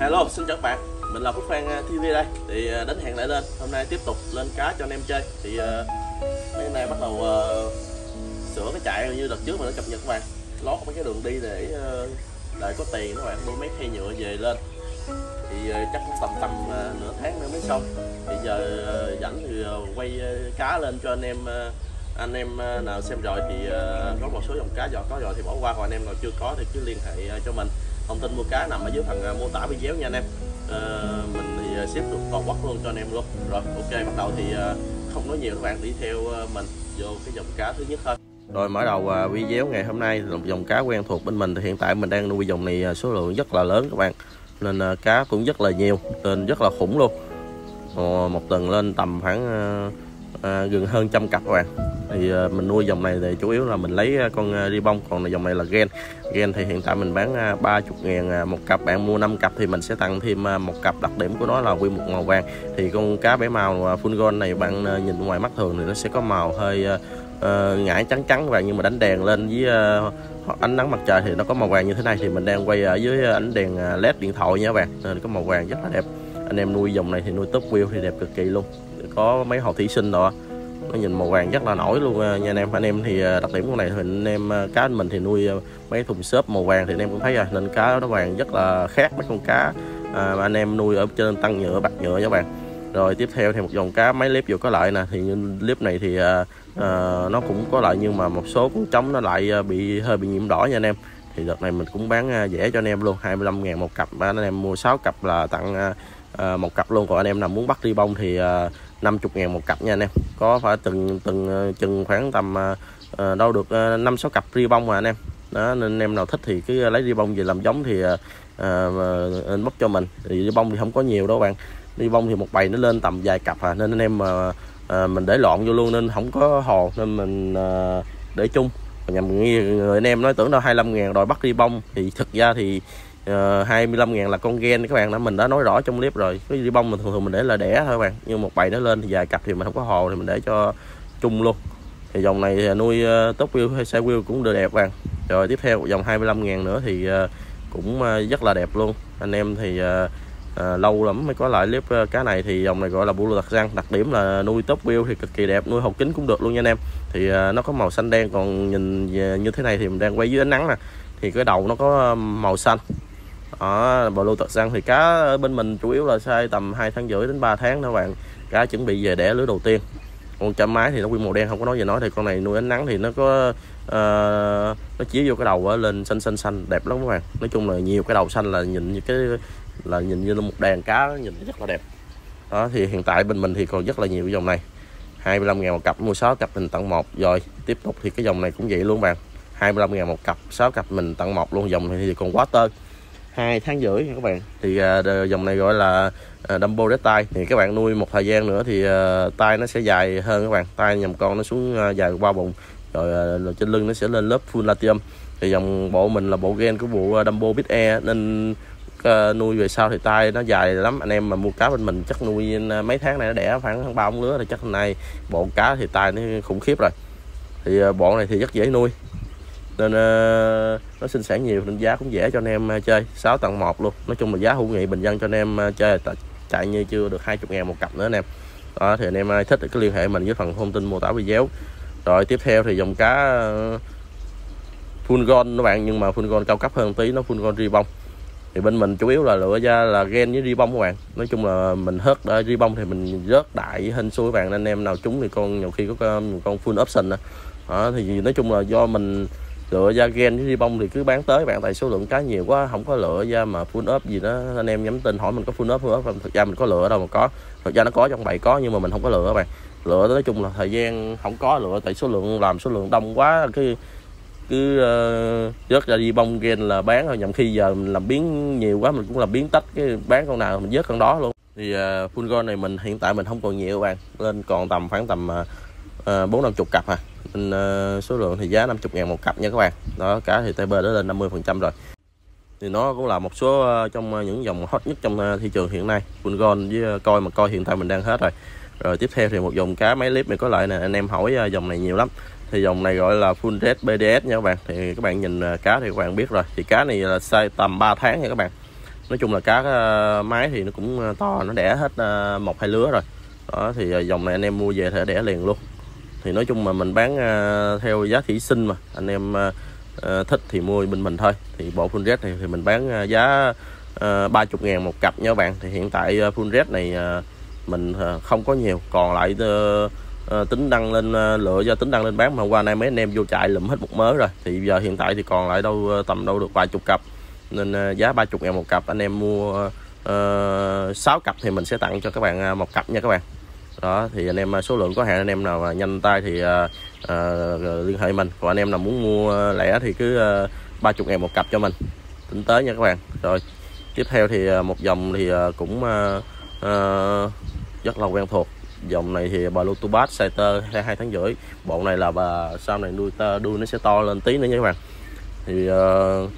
hello, xin chào các bạn. Mình là Phúc Phan à, TV đây. Thì à, đến hẹn lại lên. Hôm nay tiếp tục lên cá cho anh em chơi. Thì mấy hôm nay bắt đầu uh, sửa cái chạy như đợt trước mình đã cập nhật các bạn. Lót mấy cái đường đi để uh, để có tiền các bạn. Mua mấy khay nhựa về lên. Thì uh, chắc cũng tầm tầm uh, nửa tháng nữa mới xong. Thì giờ uh, rảnh thì uh, quay uh, cá lên cho anh em uh, anh em uh, nào xem rồi thì uh, có một số dòng cá giò có rồi thì bỏ qua. Còn anh em nào chưa có thì cứ liên hệ uh, cho mình thông tin mua cá nằm ở dưới phần à, mô tả video nha anh em. À, mình thì à, ship được toàn quốc luôn cho anh em luôn. Rồi ok bắt đầu thì à, không nói nhiều các bạn đi theo mình vô cái dòng cá thứ nhất thôi. Rồi mở đầu video ngày hôm nay là dòng cá quen thuộc bên mình. Thì hiện tại mình đang nuôi dòng này số lượng rất là lớn các bạn. Nên cá cũng rất là nhiều nên rất là khủng luôn. Ờ, một tuần lên tầm khoảng à, gần hơn trăm cặp các bạn. Thì à, mình nuôi dòng này thì chủ yếu là mình lấy à, con à, ri bông còn dòng này là gen. Gen thì hiện tại mình bán à, 30 ngàn à, một cặp. Bạn mua 5 cặp thì mình sẽ tặng thêm à, một cặp. Đặc điểm của nó là quy một màu vàng. Thì con cá bé màu à, full gold này bạn à, nhìn ngoài mắt thường thì nó sẽ có màu hơi à, à, ngải trắng trắng bạn, nhưng mà đánh đèn lên với à, ánh nắng mặt trời thì nó có màu vàng như thế này. Thì mình đang quay ở dưới à, ánh đèn led điện thoại nha các bạn. Nên có màu vàng rất là đẹp. Anh em nuôi dòng này thì nuôi top view thì đẹp cực kỳ luôn có mấy hồ thủy sinh rồi. Nó nhìn màu vàng rất là nổi luôn à, nha anh em. Anh em thì à, đặc điểm con này thì anh em à, cá anh mình thì nuôi mấy thùng xốp màu vàng thì anh em cũng thấy rồi nên cá nó vàng rất là khác mấy con cá à, mà anh em nuôi ở trên tăng nhựa bạc nhựa các bạn. Rồi tiếp theo thì một dòng cá máy clip vừa có lợi nè. Thì clip này thì à, à, nó cũng có lợi nhưng mà một số con trống nó lại bị hơi bị nhiễm đỏ nha anh em. Thì đợt này mình cũng bán rẻ cho anh em luôn 25 ngàn một cặp. Anh em mua 6 cặp là tặng à, một cặp luôn. Còn anh em nào muốn bắt đi bông thì à, 50 ngàn một cặp nha anh em. Có phải từng từng ờ, chừng khoảng tầm ờ, ờ, đâu được năm sáu cặp ri bông mà anh em. Đó nên anh em nào thích thì cứ lấy ri bông về làm giống thì à, bóc cho mình. Thì ri bông thì không có nhiều đâu bạn. Ri bông thì một bầy nó lên tầm vài cặp à nên anh em mà à, mình để loạn vô luôn nên không có hồ nên mình à, để chung. Nhằm người anh em nói tưởng đâu 25 ngàn rồi bắt ri bông thì thực ra thì Ờ, uh, 25 ngàn là con gen các bạn. Đã mình đã nói rõ trong clip rồi. Cái đi bông mình thường thường mình để là đẻ thôi các bạn. Nhưng một bầy nó lên thì vài cặp thì mình không có hồ thì mình để cho chung luôn. Thì dòng này nuôi uh, top wheel hay side wheel cũng được đẹp bạn. Rồi tiếp theo dòng 25 ngàn nữa thì uh, cũng uh, rất là đẹp luôn. Anh em thì uh, lâu lắm mới có lại clip cá này. Thì dòng này gọi là bulu đặc răng đặc điểm là nuôi top wheel thì cực kỳ đẹp nuôi hộp kính cũng được luôn nha anh em. Thì nó có màu xanh đen còn nhìn như thế này thì mình đang quay dưới ánh nắng nè. Thì cái đầu nó có màu xanh. Ờ, đó, bào lưu răng thì cá ở bên mình chủ yếu là sai tầm 2 tháng rưỡi đến 3 tháng thôi bạn. Cá chuẩn bị về đẻ lưới đầu tiên. Con chấm mái thì nó quy màu đen không có nói gì nói thì con này nuôi ánh nắng thì nó có uh, nó chiếu vô cái đầu lên xanh xanh xanh đẹp lắm các bạn. Nói chung là nhiều cái đầu xanh là nhìn như cái là nhìn như là một đàn cá nhìn rất là đẹp. Đó thì hiện tại bên mình thì còn rất là nhiều cái dòng này. 25 ngàn một cặp mua 6 cặp mình tặng một. Rồi tiếp tục thì cái dòng này cũng vậy luôn bạn. 25 ngàn một cặp 6 cặp mình tặng một luôn. Dòng này thì còn quá tơ. 2 tháng rưỡi nha các bạn. Thì à, dòng này gọi là à, Dumbo Red tay. thì các bạn nuôi một thời gian nữa thì à, tay nó sẽ dài hơn các bạn. Tay nhầm con nó xuống dài qua bụng. Rồi trên lưng nó sẽ lên lớp full latium. Thì dòng bộ mình là bộ gen của bộ Dumbo bit E nên nuôi về sau thì tay nó dài lắm. Anh em mà mua cá bên mình chắc nuôi mấy tháng này nó đẻ khoảng tháng ba lứa thì chắc hôm nay bộ cá thì tay nó khủng khiếp rồi. Thì bộ này thì rất dễ nuôi nên uh, nó sinh sản nhiều nên giá cũng dễ cho anh em ờ, chơi. 6 tặng 1 luôn. Nói chung là giá hữu nghị bình dân cho anh em ờ, chơi chạy như chưa được 20 ngàn một cặp nữa anh em. Đó thì anh em ai thích thì cứ liên hệ mình với phần thông tin mô tả video. Rồi tiếp theo thì dòng cá full gold các bạn nhưng mà full gold cao cấp hơn tí nó full gold ri bông thì bên mình chủ yếu là lựa ra là gen với ri bông các bạn. Nói chung là mình hớt ri bông thì mình rớt đại hên xui các bạn. Nên anh em nào trúng thì con nhiều khi có con, con full option đó. đó thì nói chung là do mình lựa da gen với bông thì cứ bán tới bạn tại số lượng cá nhiều quá không có lựa da mà full up gì đó. Anh em nhắn tin hỏi mình có full up full up không? Thực ra mình có lựa đâu mà có. Thực ra nó có trong bầy có nhưng mà mình không có lựa các bạn. Lựa nói chung là thời gian không có lựa tại số lượng làm số lượng đông quá cái cứ uh, rớt ra đi bông gen là bán thôi. Nhầm khi giờ mình làm biến nhiều quá mình cũng làm biến tách cái bán con nào mình vớt con đó luôn. Thì uh, full gold này mình hiện tại mình không còn nhiều bạn lên còn tầm khoảng tầm ờ, Ờ, bốn năm chục cặp à nên, uh, số lượng thì giá 50 ngàn một cặp nha các bạn. Đó cá thì TB đã lên 50 phần trăm rồi. Thì nó cũng là một số uh, trong những dòng hot nhất trong uh, thị trường hiện nay. Bungon với coi mà coi hiện tại mình đang hết rồi. Rồi tiếp theo thì một dòng cá máy clip này có lại nè anh em hỏi dòng này nhiều lắm. Thì dòng này gọi là full red BDS nha các bạn. Thì các bạn nhìn cá thì các bạn biết rồi. Thì cá này là size tầm 3 tháng nha các bạn. Nói chung là cá uh, thì nó cũng to nó đẻ hết uh, một hai lứa rồi. Đó thì uh, dòng này anh em mua về thể đẻ liền luôn thì nói chung mà mình bán uh, theo giá thủy sinh mà. Anh em uh, thích thì mua bên mình thôi. Thì bộ full red này thì mình bán uh, giá uh, 30 ngàn một cặp nha các bạn. Thì hiện tại uh, full red này uh, mình uh, không có nhiều. Còn lại uh, uh, tính đăng lên uh, lựa do tính đăng lên bán mà hôm qua nay mấy anh em vô chạy lụm hết một mớ rồi. Thì giờ hiện tại thì còn lại đâu ờ, tầm đâu được vài chục cặp. Nên uh, giá 30 ngàn một cặp. Anh em mua uh, 6 cặp thì mình sẽ tặng cho các bạn một cặp nha các bạn đó thì anh em à, số lượng có hạn anh em nào mà nhanh tay thì uh, uh, liên hệ mình. Còn anh em nào muốn mua lẻ thì cứ uh, 30 ngàn một cặp cho mình. Tính tới nha các bạn. Rồi tiếp theo thì một dòng thì cũng uh, uh, rất là quen thuộc. Dòng này thì bà Lutubat size tơ hai tháng rưỡi. Bộ này là bà sau này nuôi tơ đuôi nó sẽ to lên tí nữa nha các bạn. Thì uh,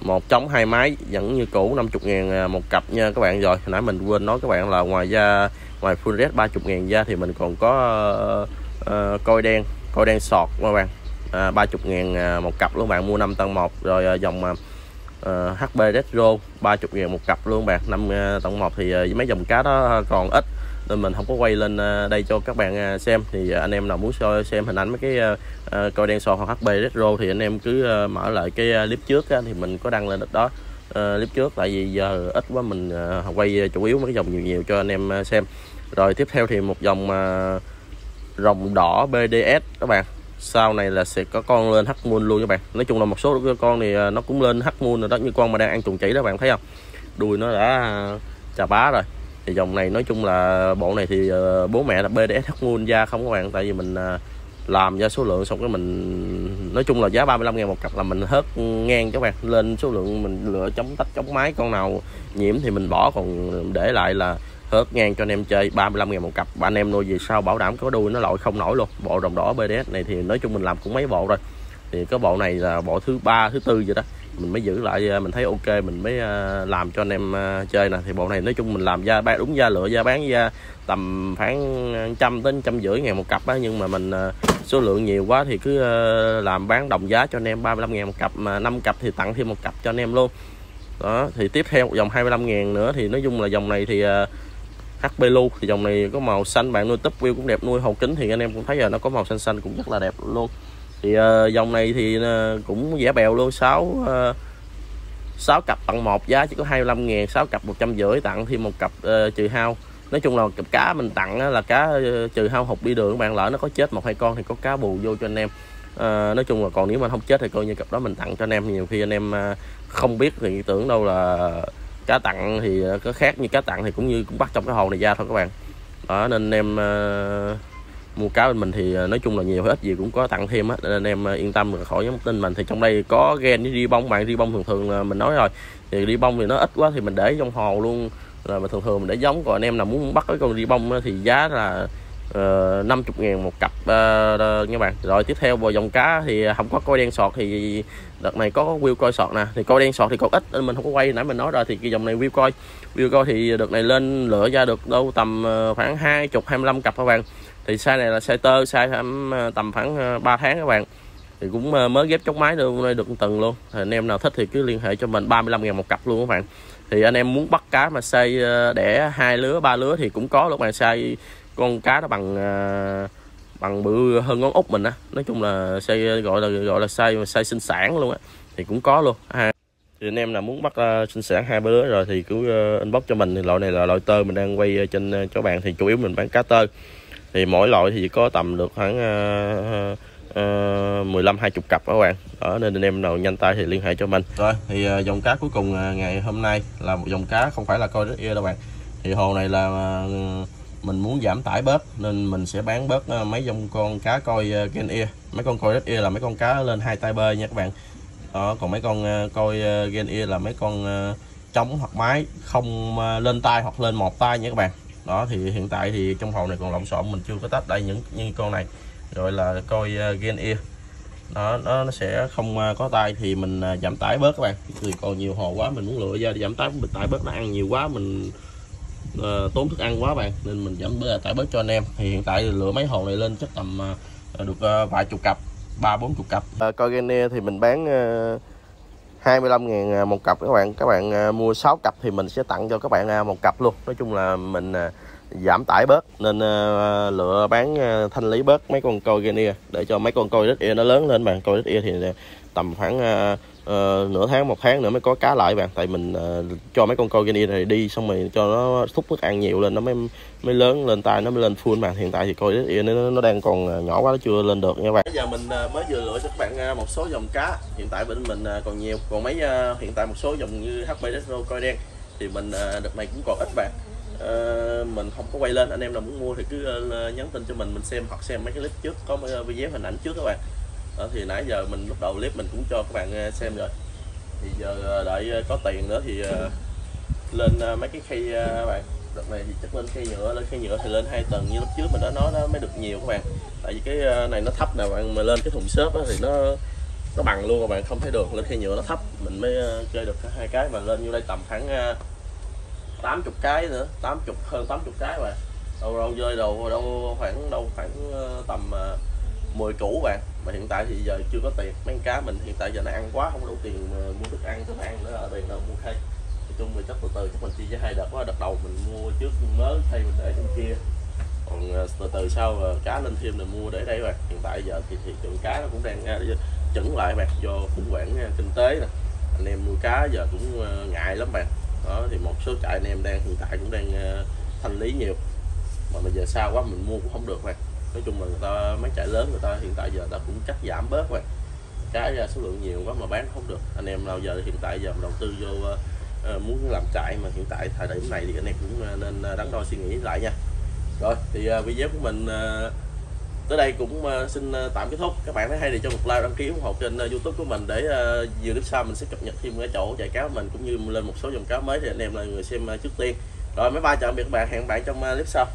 một chống hai máy vẫn như cũ 50 ngàn một cặp nha các bạn. Rồi nãy mình quên nói các bạn là ngoài ra ngoài full red 30 ngàn ra thì mình còn có uh, uh, coi đen coi đen sọt các bạn. À, 30 à, à, à, ờ, ngàn một cặp luôn bạn mua 5 tầng 1 rồi uh, dòng uh, HB Retro 30 ngàn một cặp luôn bạn. 5 uh, tầng 1 thì uh, mấy dòng cá đó còn ít nên mình không có quay lên đây cho các bạn xem. Thì anh em nào muốn xem hình ảnh mấy cái uh, coi đen sọt hoặc HB Retro thì anh em cứ uh, mở lại cái clip trước á, thì mình có đăng lên đó. Ờ, clip trước, tại vì giờ ít quá mình ờ, quay chủ yếu mấy cái dòng nhiều nhiều cho anh em ờ, xem. Rồi tiếp theo thì một dòng rồng đỏ BDS các bạn. Sau này là sẽ có con lên hắc moon luôn các bạn. Nói chung là một số con thì nó cũng lên hắc moon rồi đó, như con mà đang ăn trùng chỉ đó bạn, thấy không? Đuôi nó đã chà bá rồi. Thì dòng này nói chung là, bộ này thì bố mẹ là BDS hắc moon da không các bạn, tại vì mình làm ra số lượng xong cái mình, nói chung là giá 35 ngàn một cặp là mình hết ngang các bạn. Lên số lượng mình lựa chống tách, chống máy, con nào nhiễm thì mình bỏ, còn để lại là hết ngang cho anh em chơi 35 ngàn một cặp. Anh em nuôi gì sao bảo đảm có đuôi nó lội không nổi luôn. Bộ đồng đỏ BDS này thì nói chung mình làm cũng mấy bộ rồi. Thì cái bộ này là bộ thứ ba, thứ tư vậy đó mình mới giữ lại à, mình thấy ok, mình mới à, làm cho anh em à, chơi nè. Thì bộ này nói chung mình làm ra bán đúng ra lựa ra bán ra tầm khoảng trăm đến trăm rưỡi ngàn một cặp á, nhưng mà mình số lượng nhiều quá thì cứ làm bán đồng giá cho anh em 35 ngàn một cặp, mà 5 cặp thì tặng thêm một cặp cho anh em luôn. Đó, thì tiếp theo một dòng 25 ngàn nữa thì nói chung là dòng này thì HP Lu thì dòng này có màu xanh, bạn nuôi tấp view cũng đẹp, nuôi hầu kính thì anh em cũng thấy giờ nó có màu xanh xanh cũng rất là đẹp luôn thì uh, dòng này thì uh, cũng rẻ bèo luôn 6 uh, 6 cặp tặng một giá chỉ có 25 ngàn 6 cặp 150 tặng thêm một cặp uh, trừ hao. Nói chung là cặp cá mình tặng là cá uh, trừ hao hụt đi đường các bạn lỡ nó có chết một hai con thì có cá bù vô cho anh em. Uh, nói chung là còn nếu mà không chết thì coi như cặp đó mình tặng cho anh em. Nhiều khi anh em uh, không biết thì tưởng đâu là cá tặng thì có khác như cá tặng thì cũng như cũng bắt trong cái hồ này ra thôi các bạn. Đó nên anh em uh, mua cá bên mình thì ờ, nói chung là nhiều ít gì cũng có tặng thêm á nên em ờ, yên tâm khỏi nhắn tin mình. Thì trong đây có gen với ri bông bạn ri bông thường thường là mình nói rồi. Thì ri bông thì nó ít quá thì mình để trong hồ luôn. Là mà thường thường mình để giống còn anh em nào muốn bắt cái con ri bông thì giá là ờ, uh, 50 ngàn một cặp uh, nha bạn. Rồi tiếp theo vào dòng cá thì không có coi đen sọt thì đợt này có wheel coi sọt nè. Thì coi đen sọt thì còn ít nên mình không có quay. Nãy mình nói rồi thì cái dòng này wheel coi. Wheel coi thì đợt này lên lựa ra được đâu tầm khoảng hai chục hai mươi lăm cặp các bạn thì size này là size tơ size ờ, tầm khoảng ờ, 3 tháng các bạn. Thì cũng ờ, mới ghép chốc máy luôn đây được từng luôn. Thì anh em nào thích thì cứ liên hệ cho mình 35 ngàn một cặp luôn các bạn. Thì anh em muốn bắt cá mà size đẻ hai lứa ba lứa thì cũng có lúc bạn size con cá nó bằng bằng bự hơn ngón út mình á. Nói chung là size gọi là gọi là size size sinh sản luôn á thì cũng có luôn. Thì anh em nào muốn bắt uh, sinh sản hai ba lứa rồi thì cứ uh, inbox cho mình. Thì loại này là loại tơ mình đang quay trên uh, cho bạn. Thì chủ yếu mình bán cá tơ thì mỗi loại thì chỉ có tầm được khoảng uh, uh, 15 20 cặp các bạn. Đó nên anh em nào nhanh tay thì liên hệ cho mình. Rồi thì uh, dòng cá cuối cùng uh, ngày hôm nay là một dòng cá không phải là coi rất yêu đâu bạn. Thì hồ này là uh, mình muốn giảm tải bớt nên mình sẽ bán bớt uh, mấy dòng con cá coi uh, gen ear. Mấy con coi rất ia là mấy con cá lên hai tay bơi nha các bạn. Đó còn mấy con uh, coi uh, gen ear là mấy con uh, trống hoặc máy không uh, lên tay hoặc lên một tay nha các bạn đó thì hiện tại thì trong hồ này còn lộn xộn mình chưa có tách đây những như con này. Rồi là coi uh, gen ear. Đó nó, nó sẽ không uh, có tay thì mình uh, giảm tải bớt các bạn. Thì còn nhiều hồ quá mình muốn lựa ra giảm tải mình tải bớt nó ăn nhiều quá mình uh, tốn thức ăn quá bạn. Nên mình giảm bớt tải bớt cho anh em. Thì hiện tại lựa mấy hồ này lên chắc tầm uh, được uh, vài chục cặp ba bốn chục cặp. Uh, coi gen ear thì mình bán uh, 25 ngàn à, một cặp các bạn. Các bạn à, mua 6 cặp thì mình sẽ tặng cho các bạn à, một cặp luôn. Nói chung là mình giảm tải bớt, nên lựa bán thanh lý bớt mấy con coi kia để cho mấy con coi đất ear nó lớn lên. Bạn coi đất ear thì tầm khoảng uh, nửa tháng một tháng nữa mới có cá lại bạn. Tại mình uh, cho mấy con coi kia này đi xong rồi cho nó thúc thức ăn nhiều lên nó mới mới lớn lên tay nó mới lên full bạn hiện tại thì coi nó, nó đang còn ờ, nhỏ quá nó chưa lên được nha bạn. Bây giờ mình uh, mới vừa lựa cho các bạn uh, một số dòng cá. Hiện tại bên mình uh, còn nhiều. Còn mấy uh, hiện tại một số dòng như HP Desro coi đen thì mình uh, đợt này cũng còn ít bạn. Uh, mình không có quay lên anh em nào muốn mua thì cứ uh, nhắn tin cho mình mình xem hoặc xem mấy cái clip trước có video hình ảnh trước các bạn đó, thì nãy giờ mình lúc đầu clip mình cũng cho các bạn ờ, xem rồi. Thì giờ ờ, đợi có tiền nữa thì lên mấy cái khay bạn. Đợt này thì chắc lên khay nhựa lên khay nhựa thì lên hai tầng như lúc trước mình đã nói nó mới được nhiều các bạn. Tại vì cái này nó thấp nè bạn mà lên cái thùng xốp thì nó nó bằng luôn các bạn không thấy được lên khay nhựa nó thấp mình mới chơi được hai cái mà lên như đây tầm khoảng 80 cái nữa 80 hơn 80 cái mà. Đâu đâu rơi đầu đâu khoảng đâu khoảng tầm mười củ bạn. Mà hiện tại thì giờ chưa có tiền. Mấy cá mình hiện tại giờ này ăn quá, không đủ tiền mua thức ăn thức ăn nữa ở tiền đâu mua khay nói chung mình chắc từ từ, chắc mình chia cho hai đợt quá. Đợt đầu mình mua trước mới, thay mình để trong kia. Còn à, từ từ sau à, cá lên thêm là mua để đây bạn. Hiện tại giờ thì thị trường cá nó cũng đang à, chững lại bạn. Do khủng hoảng kinh tế nè. Anh em nuôi cá giờ cũng ngại lắm bạn. Đó, thì một số trại anh em đang, hiện tại cũng đang thanh lý nhiều. Mà bây giờ xa quá mình mua cũng không được bạn nói chung là người ta mấy trại lớn người ta hiện tại giờ ta cũng cắt giảm bớt rồi. Cái ra số lượng nhiều quá mà bán không được. Anh em nào giờ hiện tại giờ đầu tư vô uh, muốn làm trại mà hiện tại thời điểm này thì anh em cũng nên đắn đo suy nghĩ lại nha. Rồi thì video của mình tới đây cũng uh, xin uh, tạm kết thúc. Các bạn thấy hay thì cho một like đăng ký ủng hộ kênh uh, youtube của mình để uh, nhiều clip sau mình sẽ cập nhật thêm cái chỗ chạy cá của mình cũng như lên một số dòng cá mới thì anh em là người xem uh, trước tiên. Rồi mấy ba chào biệt các bạn. Hẹn bạn trong uh, clip sau.